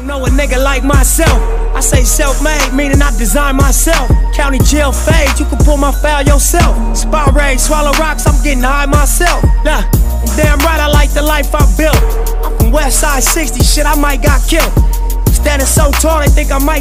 don't know a nigga like myself. I say self-made, meaning I design myself. County jail fade, you can pull my file yourself. Spot rage, swallow rocks, I'm getting high myself. Nah, damn right I like the life I built. I'm from West Side 60, shit I might got killed. Standing so tall, they think I might